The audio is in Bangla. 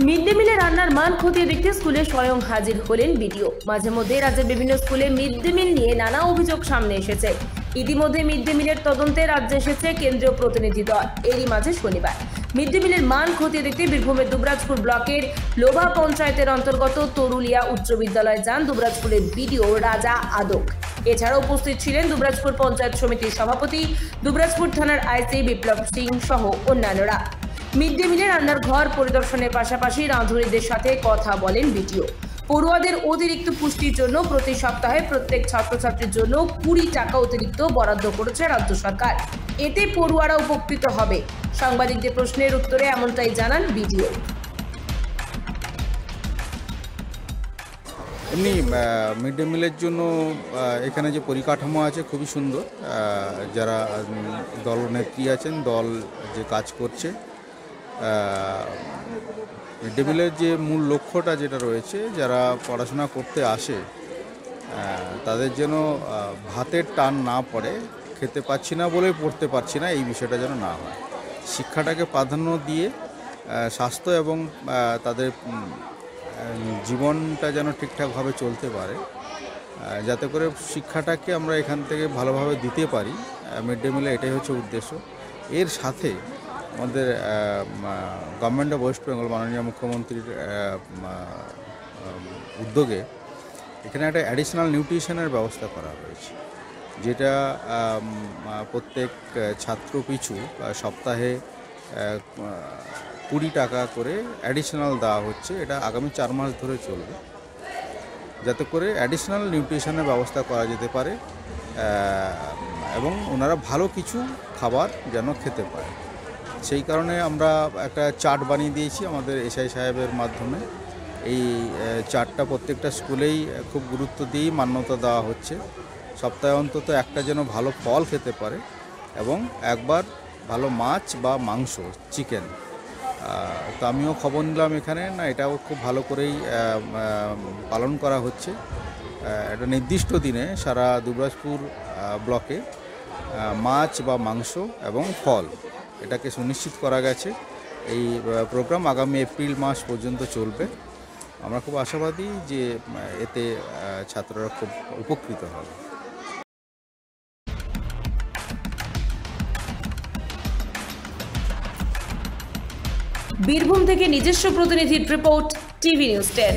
মিড ডে মিলে রান্নার মান খতিয়ে দেখতে স্কুলে স্বয়ং হাজির হলেন বিডিও। মাঝে মধ্যে রাজ্যের বিভিন্ন স্কুলে মিড ডে মিল নিয়ে নানা অভিযোগ সামনে এসেছে। ইতিমধ্যে মিড ডে মিলের তদন্তে রাজ্যে এসেছে কেন্দ্রীয় প্রতিনিধি দল। এরই মাঝে শনিবার মিড ডে মিলের মান খতিয়ে দেখতে বীরভূমের দুবরাজপুর ব্লকের লোভা পঞ্চায়েতের অন্তর্গত তরুলিয়া উচ্চ বিদ্যালয়ে যান দুবরাজপুরের বিডিও রাজা আদক। এছাড়া উপস্থিত ছিলেন দুবরাজপুর পঞ্চায়েত সমিতির সভাপতি, দুবরাজপুর থানার আইসি বিপ্লব সিং সহ অন্যান্যরা। মিড ডে মিলে রান্নার ঘর পরিদর্শনের পাশাপাশি রাঁধুনিদের সাথে কথা বলেন বিডিও। পড়ুয়াদের অতিরিক্ত পুষ্টির জন্য প্রতি সপ্তাহে প্রত্যেক ছাত্রছাত্রীর জন্য কুড়ি টাকা অতিরিক্ত বরাদ্দ করেছে রাজ্য সরকার। এতে পড়ুয়ারা উপকৃত হবে। সাংবাদিকদের প্রশ্নের উত্তরে এমনটাই জানান বিডিও। এমনি মিড ডে মিলের জন্য এখানে যে পরিকাঠামো আছে খুবই সুন্দর। যারা দলনেত্রী আছেন, দল যে কাজ করছে মিড ডে মিলের যে মূল লক্ষ্যটা যেটা রয়েছে, যারা পড়াশোনা করতে আসে তাদের যেন ভাতের টান না পড়ে, খেতে পাচ্ছি না বলে পড়তে পারছি না, এই বিষয়টা যেন না হয়। শিক্ষাটাকে প্রাধান্য দিয়ে স্বাস্থ্য এবং তাদের জীবনটা যেন ঠিকঠাকভাবে চলতে পারে যাতে করে শিক্ষাটাকে আমরা এখান থেকে ভালোভাবে দিতে পারি। মিড ডে মিলে এটাই হচ্ছে উদ্দেশ্য। এর সাথে আমাদের গভর্নমেন্ট অফ ওয়েস্ট বেঙ্গল মাননীয় মুখ্যমন্ত্রীর উদ্যোগে এখানে একটা অ্যাডিশনাল নিউট্রিশনের ব্যবস্থা করা হয়েছে। যেটা প্রত্যেক ছাত্র পিছু সপ্তাহে কুড়ি টাকা করে অ্যাডিশনাল দেওয়া হচ্ছে। এটা আগামী চার মাস ধরে চলবে। যাতে করে অ্যাডিশনাল নিউট্রিশনের ব্যবস্থা করা যেতে পারে এবং ওনারা ভালো কিছু খাবার যেন খেতে পারে। সেই কারণে আমরা একটা চার্ট বানিয়ে দিয়েছি আমাদের এসআই সাহেবের মাধ্যমে। এই চার্টটা প্রত্যেকটা স্কুলেই খুব গুরুত্ব দিয়েই মান্যতা দেওয়া হচ্ছে। সপ্তাহে অন্তত একটা যেন ভালো ফল খেতে পারে এবং একবার ভালো মাছ বা মাংস, চিকেন তো আমিও খবর নিলাম এখানে। না, এটাও খুব ভালো করেই পালন করা হচ্ছে। একটা নির্দিষ্ট দিনে সারা দুবরাজপুর ব্লকে মাছ বা মাংস এবং ফল এটাকে সুনিশ্চিত করা গেছে। এই প্রোগ্রাম আগামী এপ্রিল মাস পর্যন্ত চলবে। আমরা খুব আশাবাদী যে এতে ছাত্ররা খুব উপকৃত হবে। বীরভূম থেকে নিজস্ব প্রতিনিধির রিপোর্ট টিভি নিউজ টেন